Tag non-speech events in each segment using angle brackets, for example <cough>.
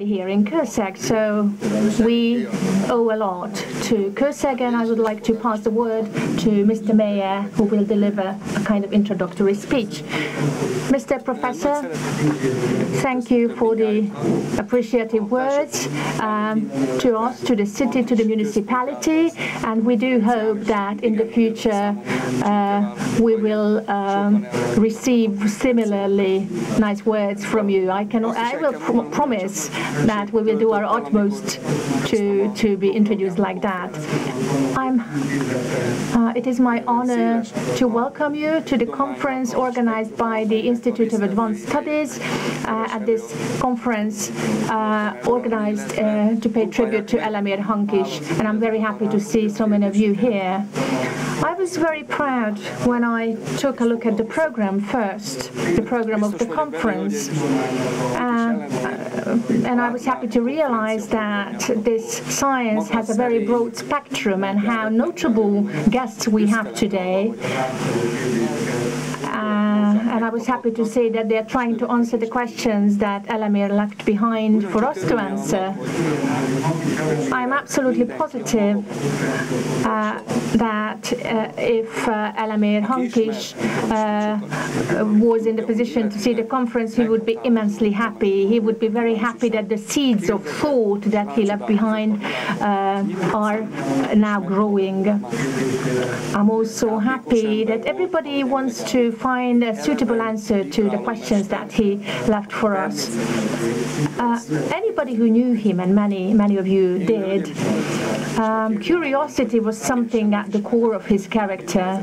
here in Kőszeg, so we owe a lot to Kőszeg, and I would like to pass the word to Mr. Mayor, who will deliver a kind of introductory speech. Mr. Professor, thank you for the appreciative words um, to us, to the city, to the municipality, and we do hope that in the future uh, we will um, receive similarly nice words from you. I can, I will pr promise that we will do our utmost to to be introduced like that. I'm. Uh, it is my honor to welcome you to the conference organized by the Institute of Advanced Studies. Uh, at this conference, uh, organized uh, to pay tribute to Elemér Hankiss, and I'm very happy to see so many of you here. I was very proud when I took a look at the program first, the program of the conference. Uh, and I was happy to realize that this science has a very broad spectrum and how notable guests we have today. And I was happy to say that they're trying to answer the questions that Elemér left behind for us to answer. I'm absolutely positive uh, that uh, if uh, Elemér Hankiss uh, was in the position to see the conference, he would be immensely happy. He would be very happy that the seeds of thought that he left behind uh, are now growing. I'm also happy that everybody wants to find a suitable answer to the questions that he left for us. Uh, anybody who knew him, and many, many of you did, um, curiosity was something at the core of his character.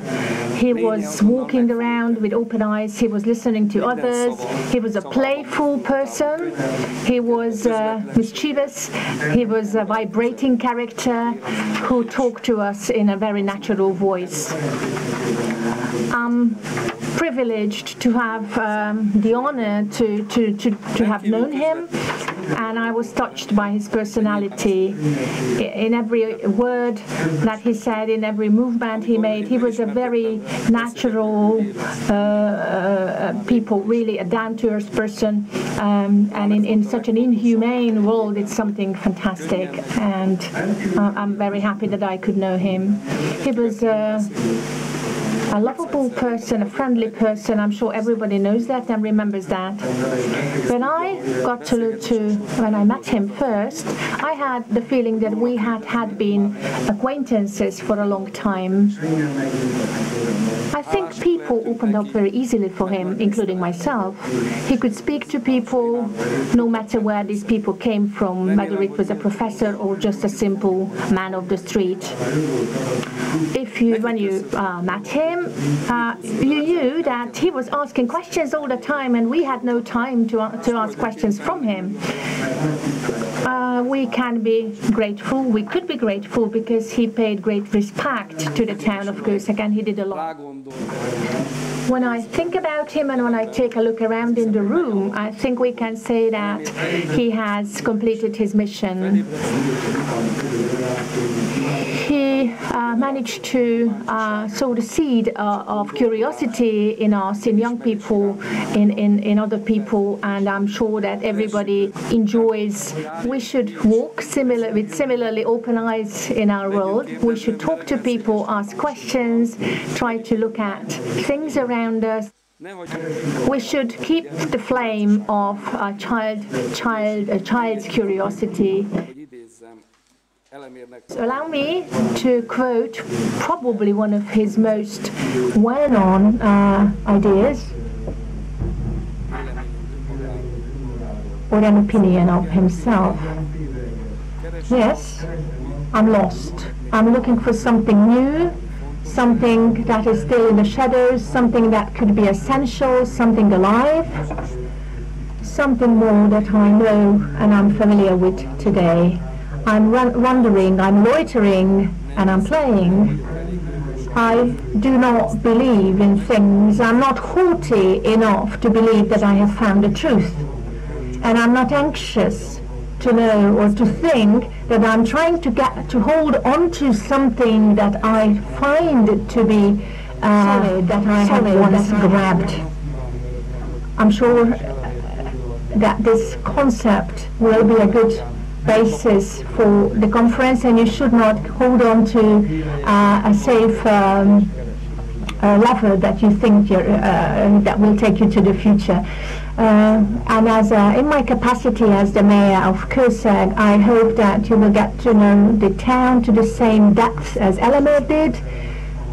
He was walking around with open eyes, he was listening to others, he was a playful person, he was uh, mischievous, he was a vibrating character who talked to us in a very natural voice. Um, privileged to have um, the honor to, to, to, to have known him and I was touched by his personality. In every word that he said, in every movement he made, he was a very natural uh, uh, people, really a down-to-earth person. Um, and in, in such an inhumane world, it's something fantastic. And uh, I'm very happy that I could know him. He was uh, a lovable person, a friendly person. I'm sure everybody knows that and remembers that. When I got to, to when I met him first, I had the feeling that we had had been acquaintances for a long time. I think people opened up very easily for him, including myself. He could speak to people no matter where these people came from, whether it was a professor or just a simple man of the street. If you, when you uh, met him, uh, you knew that he was asking questions all the time, and we had no time to, to ask questions from him. Uh, we can be grateful, we could be grateful because he paid great respect to the town of Kőszeg and he did a lot. When I think about him and when I take a look around in the room, I think we can say that he has completed his mission. He uh, managed to uh, sow the seed uh, of curiosity in us, in young people, in, in, in other people, and I'm sure that everybody enjoys. We should walk similar with similarly open eyes in our world. We should talk to people, ask questions, try to look at things around us. We should keep the flame of a child, child, a child's curiosity. Allow me to quote probably one of his most well-known uh, ideas or an opinion of himself. Yes, I'm lost. I'm looking for something new, something that is still in the shadows, something that could be essential, something alive, something more that I know and I'm familiar with today. I'm wandering, I'm loitering, and I'm playing. I do not believe in things. I'm not haughty enough to believe that I have found the truth. And I'm not anxious to know or to think that I'm trying to get to hold on to something that I find to be uh, solid, that I have once grabbed. I'm sure that this concept will be a good basis for the conference and you should not hold on to uh, a safe um, uh, level that you think uh, that will take you to the future. Uh, and as uh, in my capacity as the mayor of Kőszeg, I hope that you will get to know the town to the same depth as Elemér did.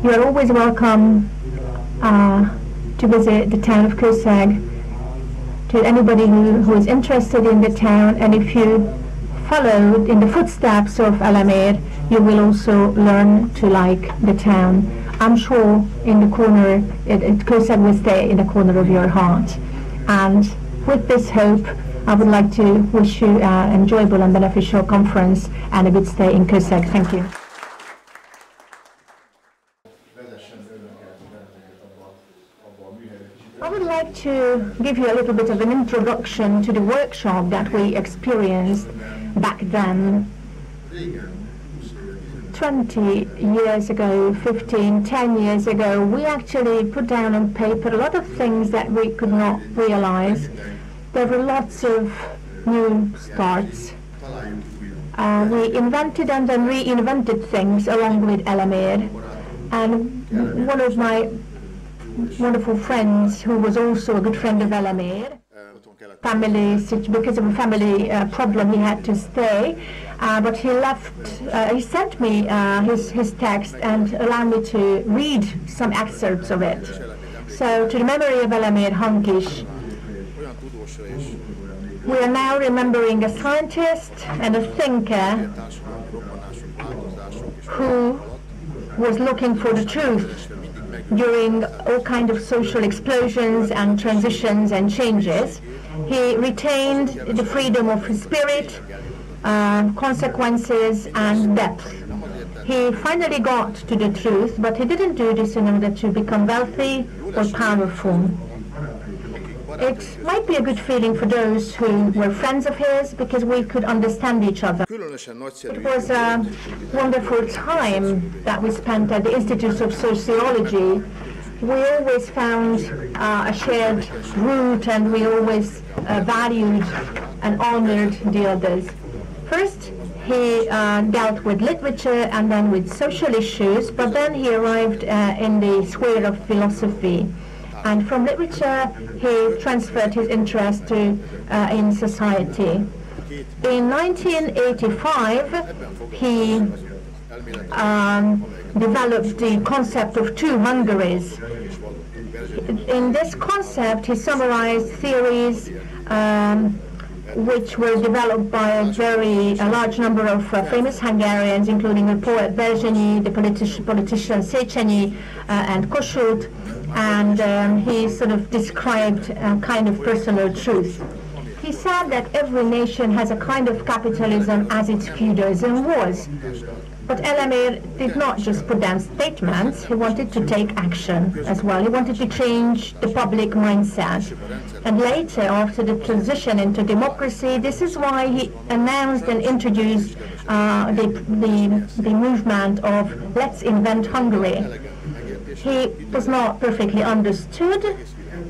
You are always welcome uh, to visit the town of Kőszeg, to anybody who, who is interested in the town, and if you follow in the footsteps of Elemér, you will also learn to like the town. I'm sure in the corner, it, it will stay in the corner of your heart. And with this hope, I would like to wish you an enjoyable and beneficial conference and a good stay in Kőszeg. Thank you. I would like to give you a little bit of an introduction to the workshop that we experienced back then. 20 years ago, 15, 10 years ago, we actually put down on paper a lot of things that we could not realize. There were lots of new starts. Uh, we invented and then reinvented things along with Elemér. And one of my wonderful friends who was also a good friend of Elemér. Family, because of a family uh, problem, he had to stay. Uh, but he left, uh, he sent me uh, his, his text and allowed me to read some excerpts of it. So, to the memory of Elemér Hankiss, we are now remembering a scientist and a thinker who was looking for the truth during all kinds of social explosions and transitions and changes. He retained the freedom of his spirit, uh, consequences and depth. He finally got to the truth, but he didn't do this in order to become wealthy or powerful. It might be a good feeling for those who were friends of his because we could understand each other. It was a wonderful time that we spent at the Institute of Sociology. We always found uh, a shared root and we always uh, valued and honored the others. First, he uh, dealt with literature and then with social issues, but then he arrived uh, in the sphere of philosophy and from literature he transferred his interest to uh, in society. In 1985 he um, developed the concept of two Hungaries. In this concept he summarized theories um, which was developed by a very a large number of uh, famous Hungarians, including the poet Berzsenyi, the politi politician Széchenyi, uh, and Kossuth, and um, he sort of described a kind of personal truth. He said that every nation has a kind of capitalism as its feudalism was. But Elemér did not just put down statements, he wanted to take action as well. He wanted to change the public mindset. And later, after the transition into democracy, this is why he announced and introduced uh, the, the, the movement of Let's Invent Hungary he was not perfectly understood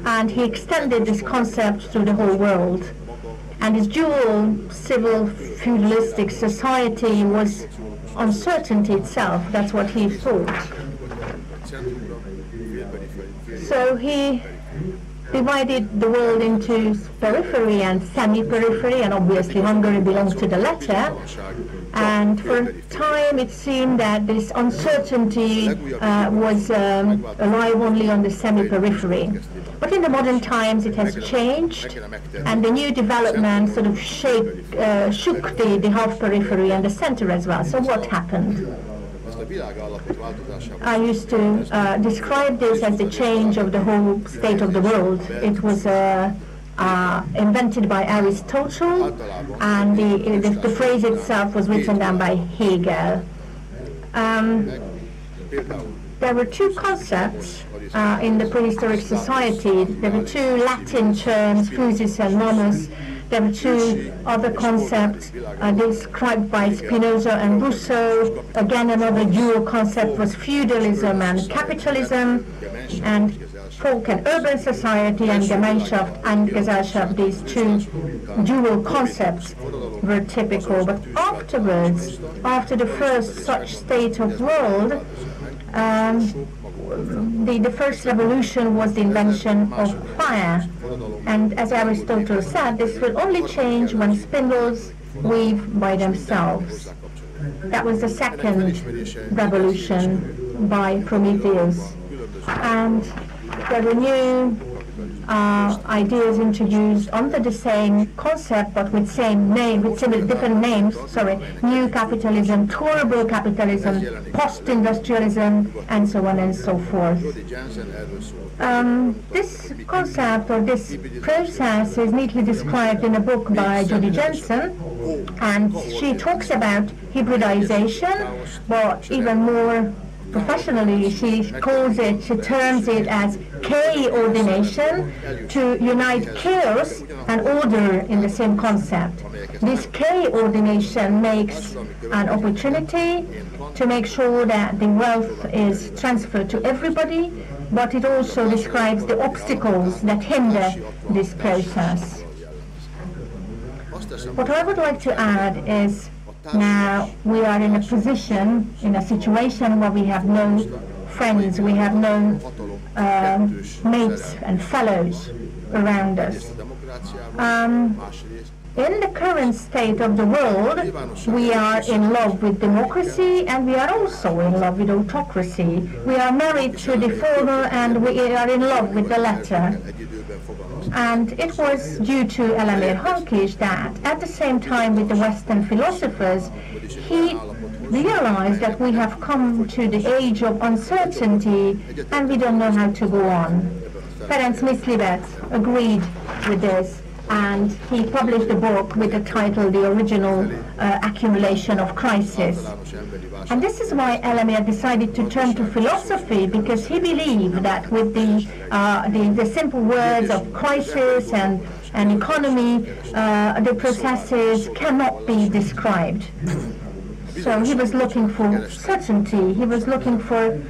and he extended this concept to the whole world. And his dual civil feudalistic society was uncertainty itself. That's what he thought. So he divided the world into periphery and semi-periphery, and obviously Hungary belongs to the latter. And for a time it seemed that this uncertainty uh, was um, alive only on the semi-periphery. But in the modern times it has changed, and the new development sort of uh, shook the, the half periphery and the center as well. So what happened? I used to uh, describe this as the change of the whole state of the world. It was a uh, invented by Aristotle, and the, the, the, phrase itself was written down by Hegel. Um, there were two concepts uh, in the prehistoric society. There were two Latin terms, physis and nomos, There were two other concepts uh, described by Spinoza and Rousseau. Again, another dual concept was feudalism and capitalism. And folk and urban society and Gemeinschaft and Gesellschaft, these two dual concepts were typical. But afterwards, after the first such state of world, um, the, the first revolution was the invention of fire. And as Aristotle said, this will only change when spindles weave by themselves. That was the second revolution by Prometheus. And there were new uh, ideas introduced under the same concept but with same name, with similar different names, sorry, new capitalism, turbo capitalism, post-industrialism, and so on and so forth. Um, this concept or this process is neatly described in a book by Judy Jensen, and she talks about hybridization, but even more professionally, she calls it, she terms it as K-ordination to unite chaos and order in the same concept. This K-ordination makes an opportunity to make sure that the wealth is transferred to everybody, but it also describes the obstacles that hinder this process. What I would like to add is now we are in a position, in a situation where we have no friends, we have no uh, mates and fellows around us. Um, in the current state of the world, we are in love with democracy and we are also in love with autocracy. We are married to the former and we are in love with the latter. And it was due to Elemér Hankiss that at the same time with the Western philosophers, he realized that we have come to the age of uncertainty and we don't know how to go on. Ferenc Miszlivetz agreed with this and he published a book with the title The Original uh, Accumulation of Crisis. And this is why Elemér decided to turn to philosophy because he believed that with the, uh, the, the, simple words of crisis and, and economy, uh, the processes cannot be described. So he was looking for certainty. He was looking for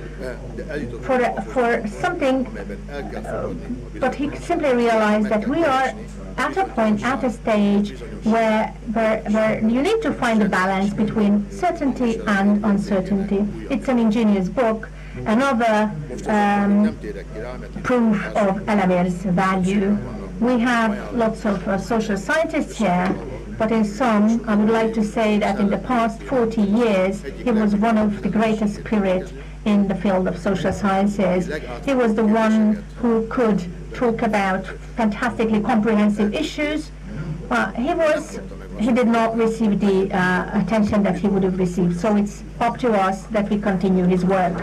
for for something, uh, but he simply realized that we are at a point, at a stage where, where, where you need to find a balance between certainty and uncertainty. It's an ingenious book, another um, proof of Elemér's value. We have lots of uh, social scientists here, but in some, I would like to say that in the past 40 years, he was one of the greatest spirits in the field of social sciences. He was the one who could talk about fantastically comprehensive issues. Uh, he was he did not receive the uh, attention that he would have received. So it's up to us that we continue his work.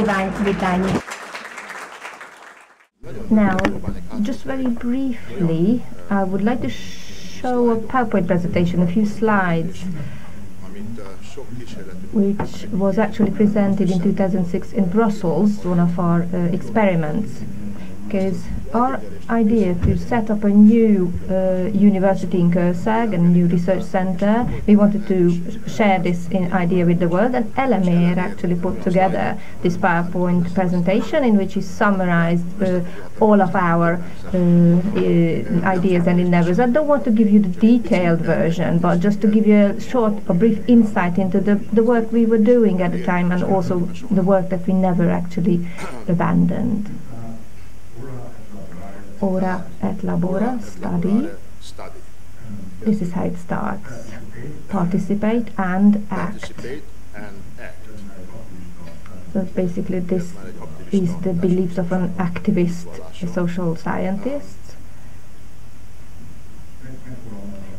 Iván Vitányi. Now, just very briefly, I would like to show a PowerPoint presentation, a few slides, which was actually presented in 2006 in Brussels, one of our uh, experiments. Because our idea to set up a new uh, university in Kőszeg, a new research center. We wanted to share this idea with the world, and Elemér actually put together this PowerPoint presentation in which he summarized uh, all of our uh, ideas and endeavors. I don't want to give you the detailed version, but just to give you a short, a brief insight into the, the work we were doing at the time and also the work that we never actually abandoned. Ora et labora, study. This is how it starts. Participate and act. So basically this is the beliefs of an activist a social scientist.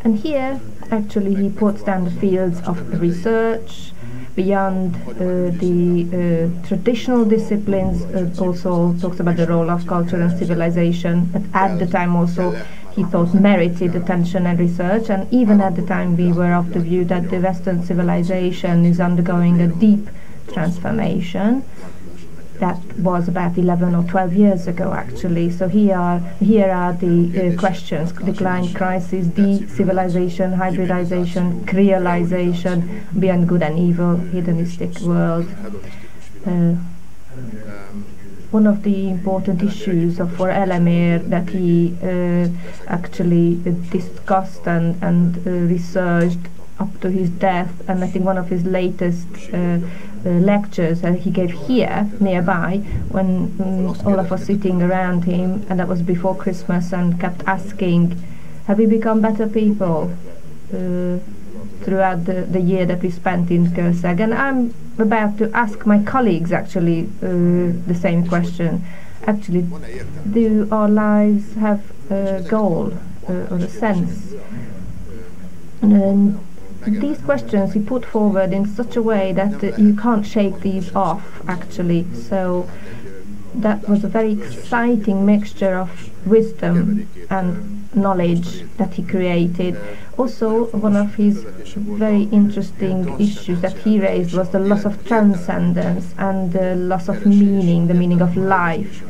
And here actually he puts down the fields of research, beyond uh, the uh, traditional disciplines, uh, also talks about the role of culture and civilization. But at the time also he thought merited attention and research. And even at the time we were of the view that the Western civilization is undergoing a deep transformation. That was about 11 or 12 years ago, actually. So here are, here are the uh, questions. decline, crisis, de-civilization, hybridization, creolization, beyond good and evil, hedonistic world. Uh, one of the important issues of for Elemér that he uh, actually discussed and, and uh, researched up to his death, and I think one of his latest uh lectures that he gave here nearby when all of us sitting around him, and that was before Christmas, and kept asking, "Have we become better people?" Uh, throughout the, the year that we spent in Kőszeg. And I'm about to ask my colleagues actually uh, the same question. Actually, do our lives have a goal uh, or a sense? And these questions he put forward in such a way that uh, you can't shake these off actually. So that was a very exciting mixture of wisdom and knowledge that he created. Also, one of his very interesting issues that he raised was the loss of transcendence and the loss of meaning, the meaning of life,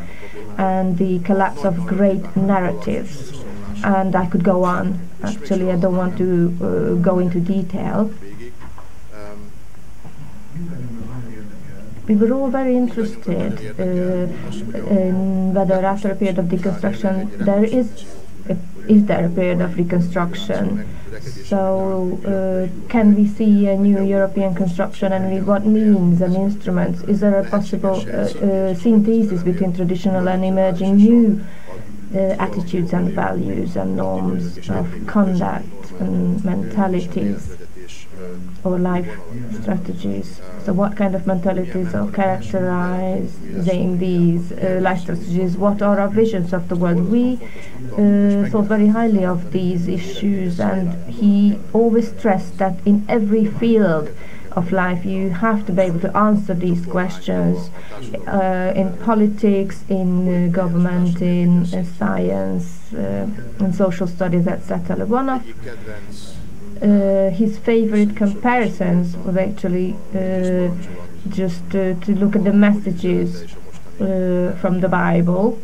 and the collapse of great narratives. And I could go on. Actually, I don't want to uh, go into detail. we were all very interested uh, in whether after a period of deconstruction there is is there a period of reconstruction? So, uh, can we see a new European construction and with what means and instruments? Is there a possible uh, uh, synthesis between traditional and emerging new uh, attitudes and values and norms of conduct and mentalities? or life strategies. So, what kind of mentalities are characterizing these uh, life strategies? What are our visions of the world? We uh, thought very highly of these issues, and he always stressed that in every field of life you have to be able to answer these questions uh, in politics, in uh, government, in uh, science, uh, in social studies, etc. One of uh, his favorite comparisons was actually uh, just to look at the messages from the Bible,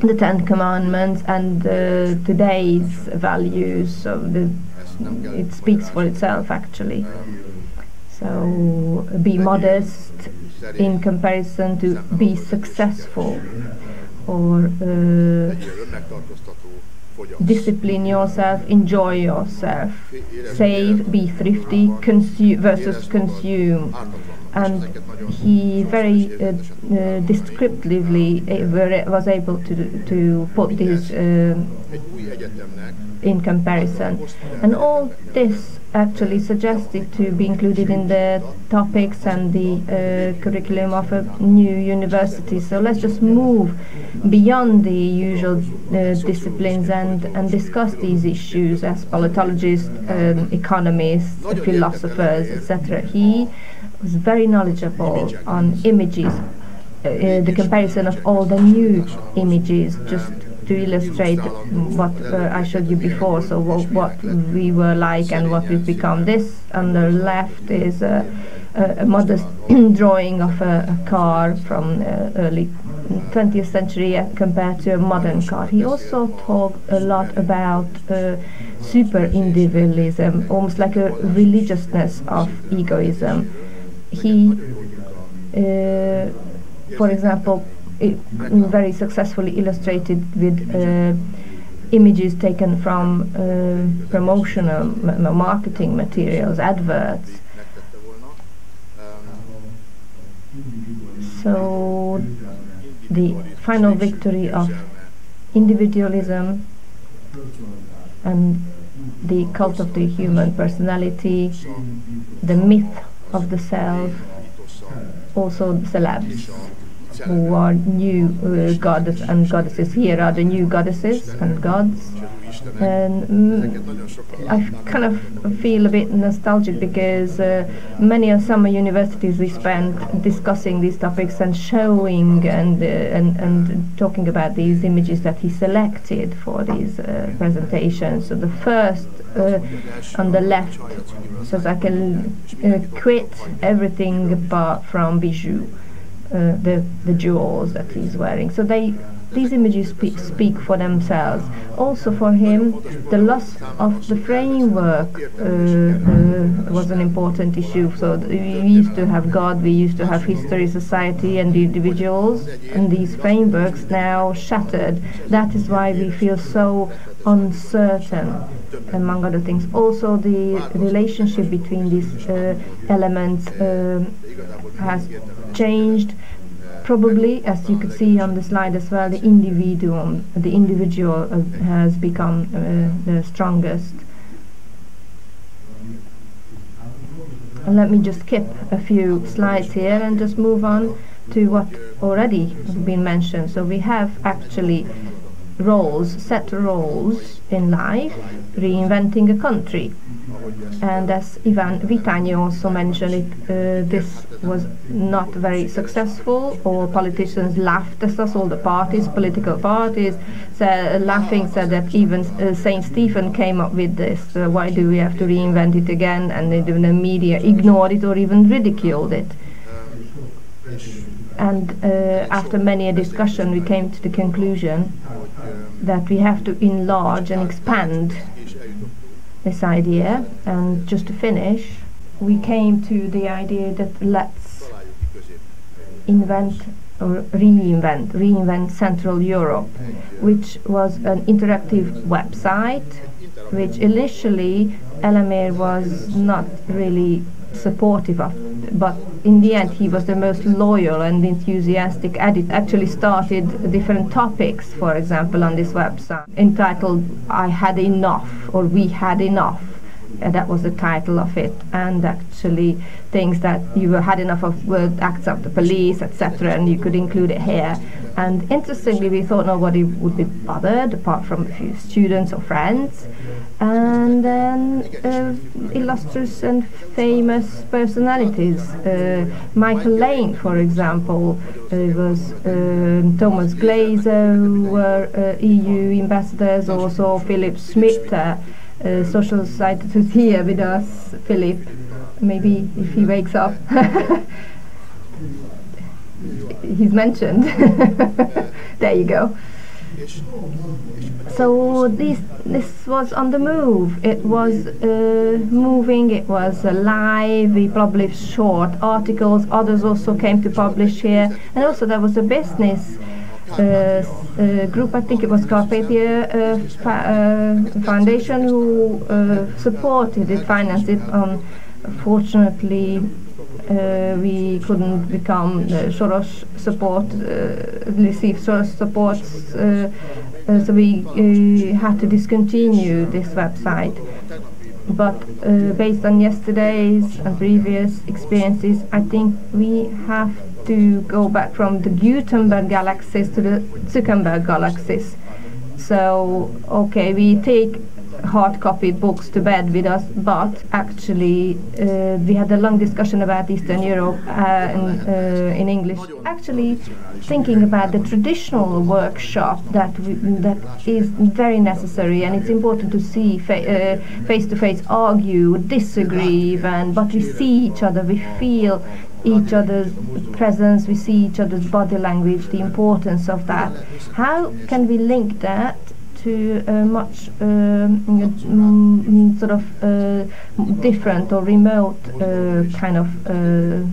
the Ten Commandments, and uh, today's values. So the, it speaks for itself, actually. So be modest in comparison to be successful, or uh, discipline yourself, enjoy yourself, save, be thrifty, consume versus consume. And he very uh, uh, descriptively uh, was able to to put this uh, in comparison, and all this actually suggested to be included in the topics and the uh, curriculum of a new university. So let's just move beyond the usual uh, disciplines and, and discuss these issues as politologists, um, economists, philosophers, etc. He was very knowledgeable on images, uh, the comparison of all the new images, just to illustrate what uh, I showed you before, so what we were like and what we've become. This on the left is a, a, a modest <clears throat> drawing of a, a car from uh, early 20th century compared to a modern car. He also talked a lot about uh, super individualism, almost like a religiousness of egoism. He, uh, for example, very successfully illustrated with uh, images taken from uh, promotional marketing materials, adverts. So the final victory of individualism and the cult of the human personality, the myth of the self, also celebs who are new uh, goddess and goddesses. Here are the new goddesses and gods. And mm, I kind of feel a bit nostalgic because uh, many of summer universities we spent discussing these topics and showing and, uh, and, and talking about these images that he selected for these uh, presentations. So the first uh, on the left says I can uh, quit everything apart from Bijou Uh, the the jewels that he's wearing. So they these images speak, speak for themselves. Also for him, the loss of the framework uh, uh, was an important issue. So we used to have God, we used to have history, society, and the individuals, and these frameworks now shattered. That is why we feel so uncertain, among other things. Also, the relationship between these uh, elements uh, has changed probably, as you could see on the slide as well, the individual, the individual uh, has become uh, the strongest. And let me just skip a few slides here and just move on to what already has been mentioned. So we have actually roles, set roles in life, reinventing a country. And as Iván Vitányi also mentioned, it, uh, this was not very successful. All politicians laughed at us, all the parties, political parties, said, laughing said that even uh, St. Stephen came up with this. Uh, why do we have to reinvent it again? And the media ignored it or even ridiculed it. And uh, after many a discussion, we came to the conclusion that we have to enlarge and expand this idea. And just to finish, we came to the idea that let's invent or reinvent, reinvent Central Europe, which was an interactive website, which initially Elemér was not really supportive of. But in the end, he was the most loyal and enthusiastic edit. Actually, started different topics, for example, on this website entitled "I Had Enough" or "We Had Enough." Uh, that was the title of it, and actually things that you had enough of were acts of the police, etc., and you could include it here. And interestingly, we thought nobody would be bothered apart from a few students or friends. And then uh, illustrious and famous personalities. Uh, Michael Lane, for example, uh, was uh, Thomas Glazer, who were uh, EU ambassadors, also Philip Smith, uh, social scientist <laughs> here with us, Philip. Maybe if he wakes up. <laughs> he's mentioned. <laughs> there you go. So this this was on the move. It was uh, moving. It was uh, live. We published short articles. Others also came to publish here, and also there was a business. Uh, uh group, I think it was Carpathia uh, uh, Foundation, who supported it, financed it. Um, fortunately, uh, Uh, we couldn't become uh, Soros support, uh, receive Soros support, uh, uh, so we had to discontinue this website. But based on yesterday's and previous experiences, I think we have to go back from the Gutenberg galaxies to the Zuckerberg galaxies. So, okay, we take hard copy books to bed with us, but actually uh, we had a long discussion about Eastern Europe uh, in, uh, in, English. Actually, thinking about the traditional workshop that we, that is very necessary, and it's important to see fa face to face, argue, disagree, even, but we see each other, we feel each other's presence, we see each other's body language, the importance of that. How can we link that to a much um, mm, sort of uh, different or remote uh, kind of uh,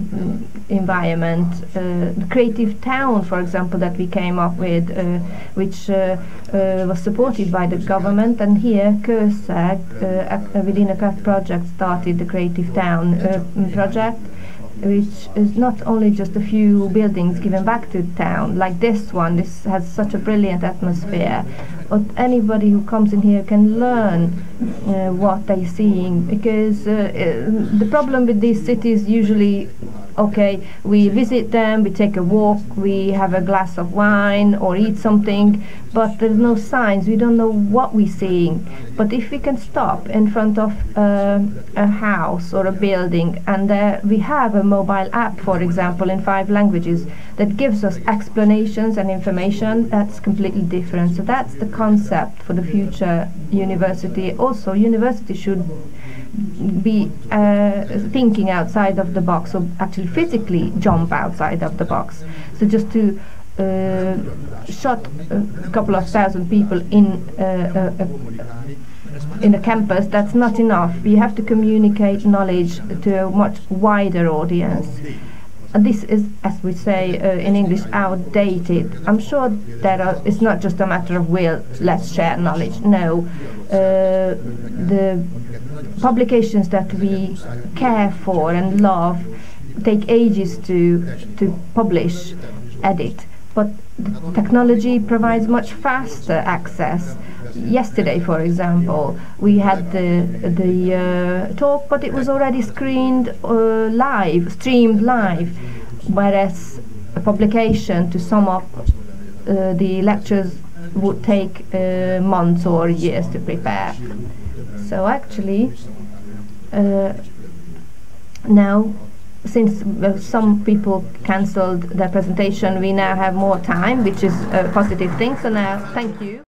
environment. Uh, the creative town, for example, that we came up with, uh, which uh, was supported by the government, and here Kőszeg, within a CAT project, started the creative town project which is not only just a few buildings given back to town, like this one, this has such a brilliant atmosphere, but anybody who comes in here can learn uh, what they're seeing, because uh, uh, the problem with these cities usually okay, we visit them, we take a walk, we have a glass of wine or eat something, but there's no signs, we don't know what we're seeing. But if we can stop in front of uh, a house or a building and we have a mobile app, for example, in five languages that gives us explanations and information, that's completely different. So that's the concept for the future university. Also, university should be uh, thinking outside of the box or actually physically jump outside of the box. So just to uh, shot a couple of thousand people in uh, a, a, in a campus, that's not enough. You have to communicate knowledge to a much wider audience. This is, as we say uh, in English, outdated. I'm sure that it's not just a matter of will, let's share knowledge. No, uh, the publications that we care for and love take ages to to publish, edit but technology provides much faster access. Yesterday, for example, we had the the uh, talk, but it was already screened uh, live, streamed live, whereas a publication to sum up uh, the lectures would take uh, months or years to prepare. So actually, uh, now since uh, some people cancelled their presentation, we now have more time, which is a positive thing. So now, thank you.